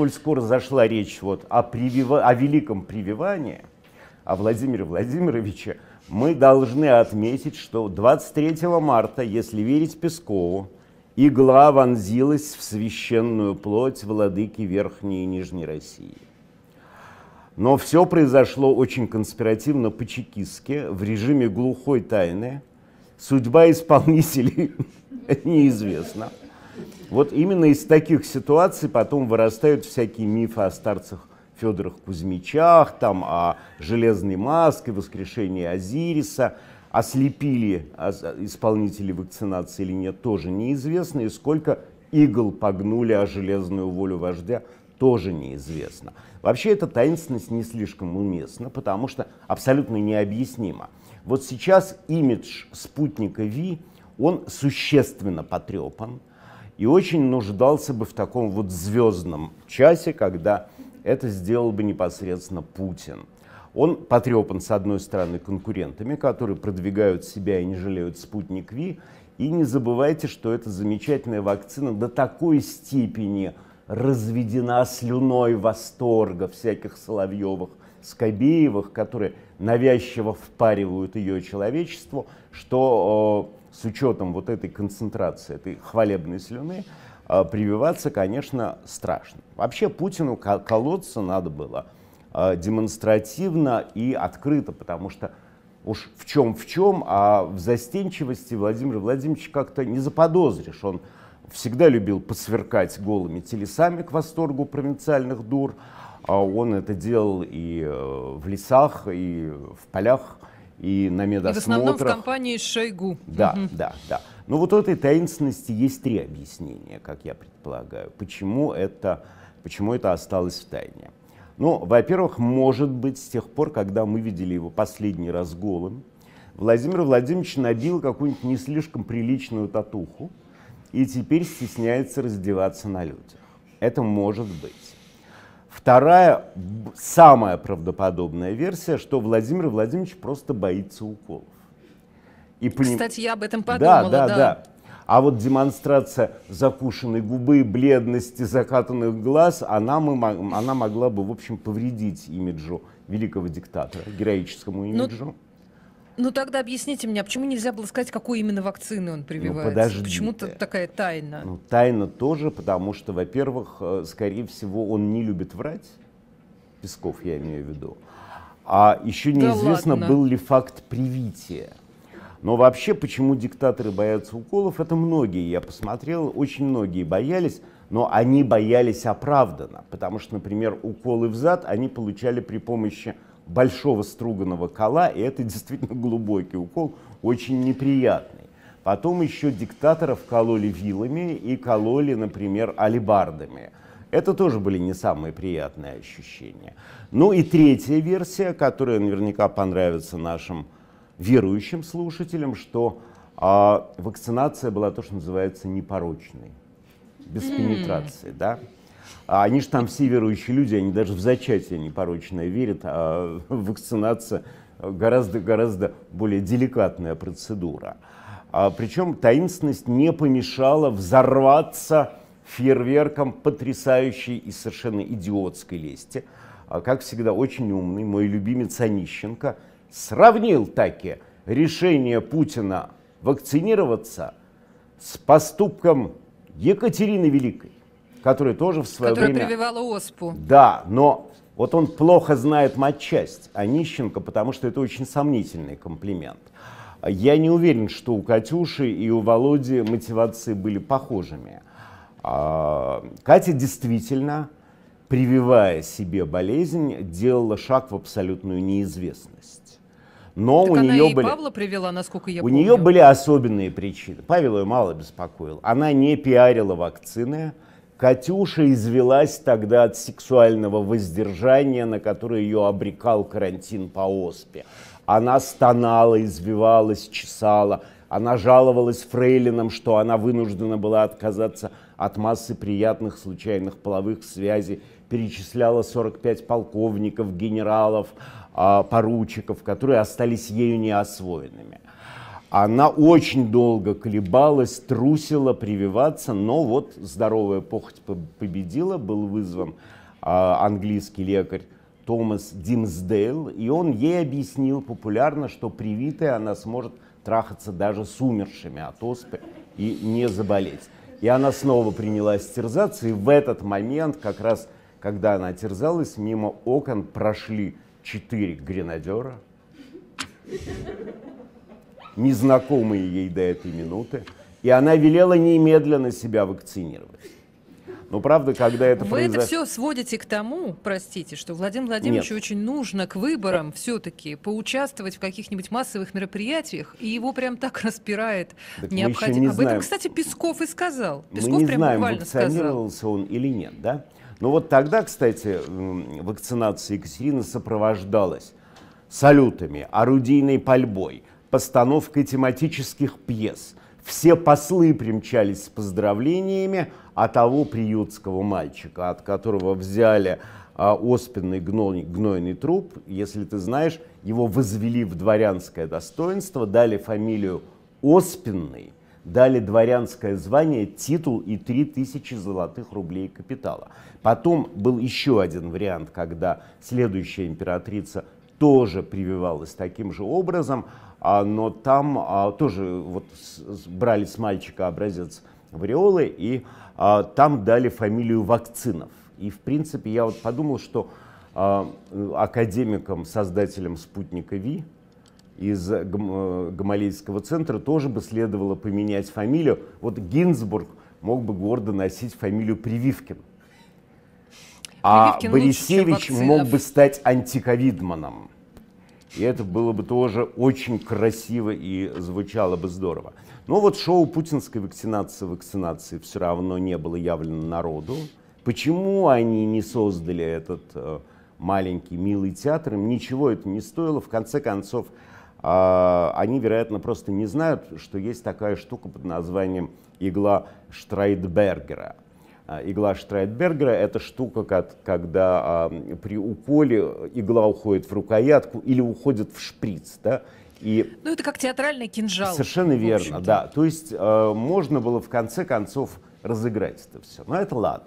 Коль скоро зашла речь вот о, привива... о великом прививании, о Владимире Владимировиче, мы должны отметить, что 23 марта, если верить Пескову, игла вонзилась в священную плоть владыки Верхней и Нижней России. Но все произошло очень конспиративно по-чекистски, в режиме глухой тайны. Судьба исполнителей неизвестна. Вот именно из таких ситуаций потом вырастают всякие мифы о старцах Федорах Кузьмичах, там, о железной маске, воскрешении Азириса. Ослепили исполнители вакцинации или нет, тоже неизвестно. И сколько игл погнули о железную волю вождя, тоже неизвестно. Вообще эта таинственность не слишком уместна, потому что абсолютно необъяснима. Вот сейчас имидж спутника Ви, он существенно потрепан и очень нуждался бы в таком вот звездном часе, когда это сделал бы непосредственно Путин. Он потрепан, с одной стороны, конкурентами, которые продвигают себя и не жалеют спутник Ви. И не забывайте, что эта замечательная вакцина до такой степени разведена слюной восторга всяких Соловьевых, Скобеевых, которые навязчиво впаривают ее человечеству, что с учетом вот этой концентрации, этой хвалебной слюны, э, прививаться, конечно, страшно. Вообще Путину колоться надо было э, демонстративно и открыто, потому что уж в чем в чем, а в застенчивости Владимир Владимирович как-то не заподозришь. Он всегда любил посверкать голыми телесами к восторгу провинциальных дур. А он это делал и э, в лесах, и в полях, и на медосмотрах. И в основном в компании Шойгу. Да, угу. да, да. Но вот у этой таинственности есть три объяснения, как я предполагаю, почему это, почему это осталось в тайне. Ну, во-первых, может быть, с тех пор, когда мы видели его последний раз голым, Владимир Владимирович набил какую-нибудь не слишком приличную татуху и теперь стесняется раздеваться на людях. Это может быть. Вторая, самая правдоподобная версия, что Владимир Владимирович просто боится уколов. И поним... Кстати, я об этом подумала. Да, да, да. да. А вот демонстрация закушенной губы, бледности, закатанных глаз, она, мы, она могла бы, в общем, повредить имиджу великого диктатора, героическому ну, имиджу. Ну, ну тогда объясните мне, а почему нельзя было сказать, какой именно вакцины он прививается? Ну. Почему-то такая тайна. Ну, тайна тоже, потому что, во-первых, э, скорее всего, он не любит врать. Песков, я имею в виду. А еще неизвестно, да был ли факт привития. Но вообще, почему диктаторы боятся уколов, это многие, я посмотрел, очень многие боялись, но они боялись оправданно, потому что, например, уколы в зад они получали при помощи большого струганного кола, и это действительно глубокий укол, очень неприятный. Потом еще диктаторов кололи вилами и кололи, например, алибардами. Это тоже были не самые приятные ощущения. Ну и третья версия, которая наверняка понравится нашим верующим слушателям, что а, вакцинация была то, что называется непорочной, без mm. пенетрации, да. А они же там все верующие люди, они даже в зачатие непорочное верят, а вакцинация гораздо-гораздо более деликатная процедура. А, причем таинственность не помешала взорваться фейерверком потрясающей и совершенно идиотской лести. А, как всегда, очень умный мой любимец Онищенко сравнил таки решение Путина вакцинироваться с поступком Екатерины Великой который тоже в свое которая время... Прививала оспу. Да, но вот он плохо знает матчасть Онищенко, потому что это очень сомнительный комплимент. Я не уверен, что у Катюши и у Володи мотивации были похожими. А, Катя действительно, прививая себе болезнь, делала шаг в абсолютную неизвестность. Но так у она нее и были... Павла привела, насколько я у помню. нее были особенные причины. Павел ее мало беспокоил. Она не пиарила вакцины, Катюша извелась тогда от сексуального воздержания, на которое ее обрекал карантин по оспе. Она стонала, извивалась, чесала. Она жаловалась фрейлинам, что она вынуждена была отказаться от массы приятных случайных половых связей. Перечисляла 45 полковников, генералов, а, поручиков, которые остались ею неосвоенными. Она очень долго колебалась, трусила прививаться, но вот здоровая похоть победила, был вызван а, английский лекарь Томас Димсдейл, и он ей объяснил популярно, что привитая она сможет трахаться даже с умершими от оспы и не заболеть. И она снова принялась терзаться, и в этот момент, как раз когда она терзалась, мимо окон прошли четыре гренадера, незнакомые ей до этой минуты, и она велела немедленно себя вакцинировать. Но правда, когда это Вы произошло... это все сводите к тому, простите, что Владимиру Владимировичу Нет. очень нужно к выборам все-таки поучаствовать в каких-нибудь массовых мероприятиях, и его прям так распирает так необходимо. Не Об этом, кстати, Песков и сказал. Песков мы не прям знаем, вакцинировался сказал. он или нет, да? Но вот тогда, кстати, вакцинация Екатерины сопровождалась салютами, орудийной пальбой, постановкой тематических пьес. Все послы примчались с поздравлениями о того приютского мальчика, от которого взяли а, оспенный гной, гнойный труп. Если ты знаешь, его возвели в дворянское достоинство, дали фамилию Оспенный, дали дворянское звание, титул и 3000 золотых рублей капитала. Потом был еще один вариант, когда следующая императрица тоже прививалась таким же образом, а, но там а, тоже вот брали с мальчика образец вариолы и а, там дали фамилию Вакцинов. И в принципе я вот подумал, что академикам, создателям спутника Ви из Гам Гамалейского центра тоже бы следовало поменять фамилию. Вот Гинзбург мог бы гордо носить фамилию Прививкин. А Борисевич мог бы стать антиковидманом. И это было бы тоже очень красиво и звучало бы здорово. Но вот шоу путинской вакцинации вакцинации все равно не было явлено народу. Почему они не создали этот э, маленький милый театр? Им ничего это не стоило. В конце концов, э, они, вероятно, просто не знают, что есть такая штука под названием игла Штрайдбергера. А, игла Штрайтбергера – это штука, когда а, при уколе игла уходит в рукоятку или уходит в шприц. Да? И ну, это как театральный кинжал. Совершенно верно, да. То есть э, можно было в конце концов разыграть это все. Но это ладно.